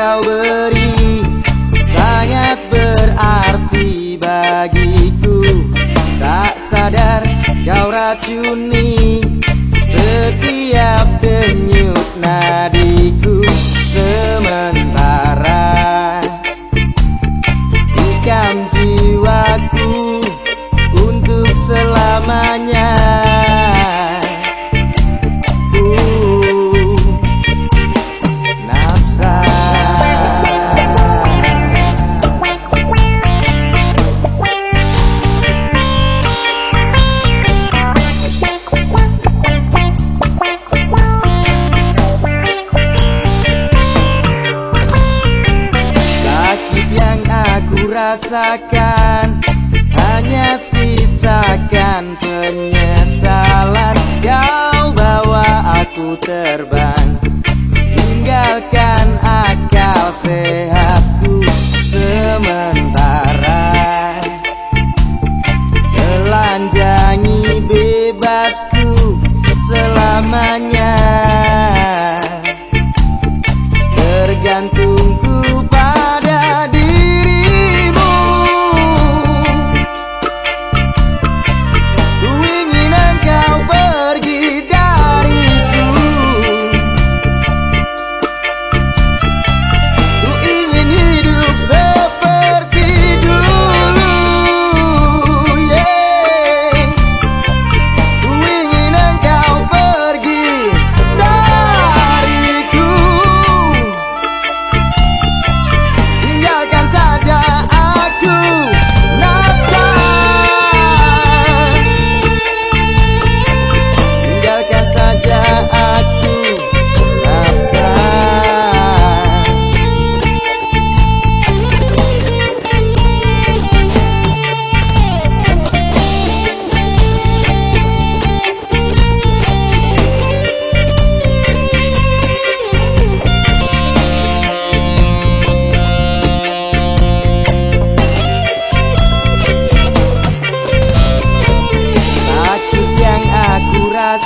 kau beri sangat berarti bagiku. Tak sadar kau racuni rasakan Hanya sisakan penyesalan. Kau bawa aku terbang Tinggalkan akal sehatku sementara. Telanjangi bebasku selamanya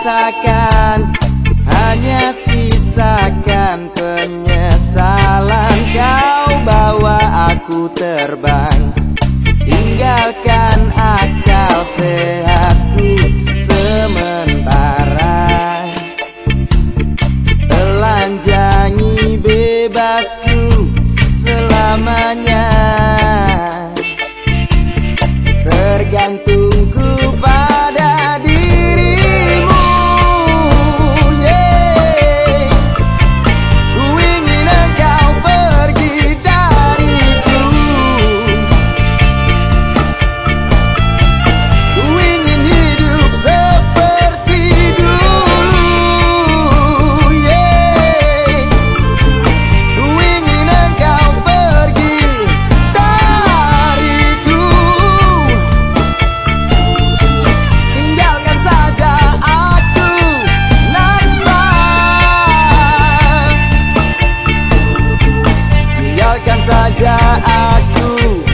rasakan Hanya sisakan penyesalan. Kau bawa aku terbang Tinggalkan akal sehat. saja aku.